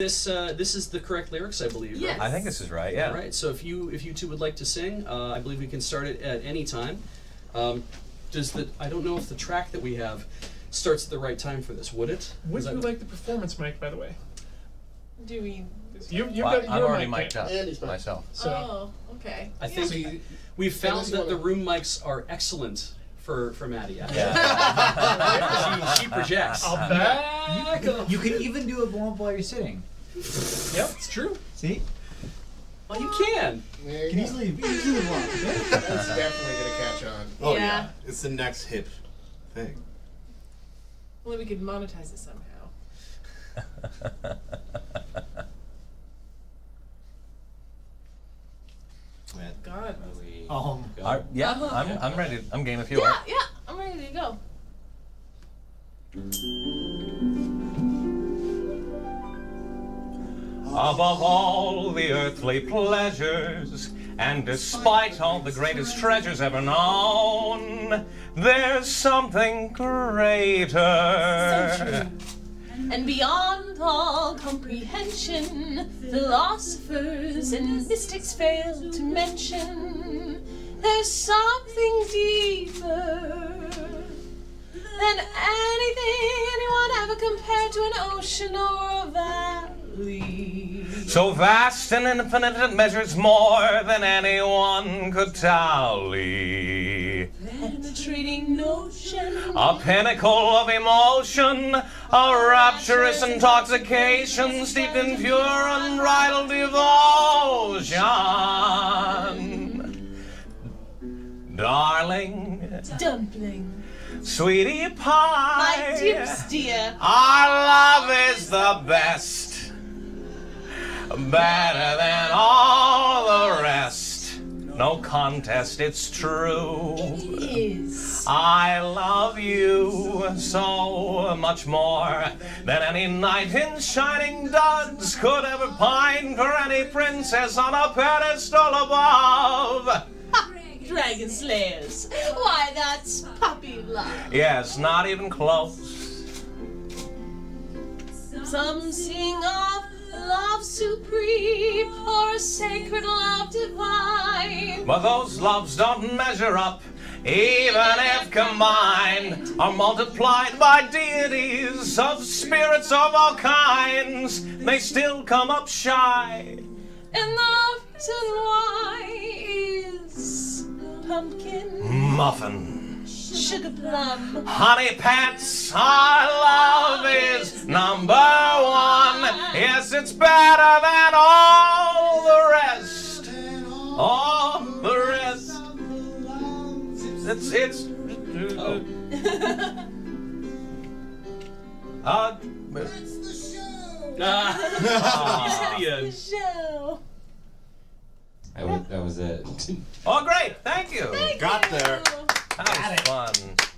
This uh, this is the correct lyrics, I believe. Yes. Right? I think this is right. Yeah. All right. So if you if you two would like to sing, uh, I believe we can start it at any time. Um, does the I don't know if the track that we have starts at the right time for this. Would it? Would you that- like the performance mic, by the way? Do we? You, you've Well, got I'm already mic mic'd in. up Andy's myself. So Oh, okay. I Yeah. think So you- we've found that the room mics are excellent for for Maddie. actually. Yeah. she, she projects. I'll back up. You can even do a bump while you're sitting. Yep, it's true. See? Well, you can. There You can go. easily, easily bump. That's definitely gonna catch on. Oh Yeah. yeah. It's the next hip thing. Well, we could monetize it somehow. God. Um, Are- yeah, I'm, I'm ready. I'm game if you Yeah, are. yeah. I'm ready to go. Above all the earthly pleasures, and despite all the greatest treasures ever known, there's something greater. And beyond all comprehension, philosophers and mystics fail to mention there's something deeper than anything anyone ever compared to an ocean or a valley. So vast and infinite it measures more than anyone could tally. Penetrating notion. A pinnacle of emotion, a rapturous intoxication steeped in pure unbridled devotion. Darling, Dumpling. Sweetie pie, My dearest dear. our love is the best, better than all the rest. No contest, it's true. Is. I love you so much more than any knight in shining duds could ever pine for any princess on a pedestal above. Dragon Slayers. Why, that's puppy love. Yes, not even close. Some sing of love supreme or a sacred love divine. But those loves don't measure up, even if combined or multiplied by deities of spirits of all kinds. They still come up shy. And why is pumpkin, Muffin. sugar plum. Honey pants, our love is number one. Yes, it's better than all the rest. All the rest. It's it's. Uh, Ah, you see the, uh, Show. That was, that was it. oh, great! Thank you. Thank Got you. there. That was fun.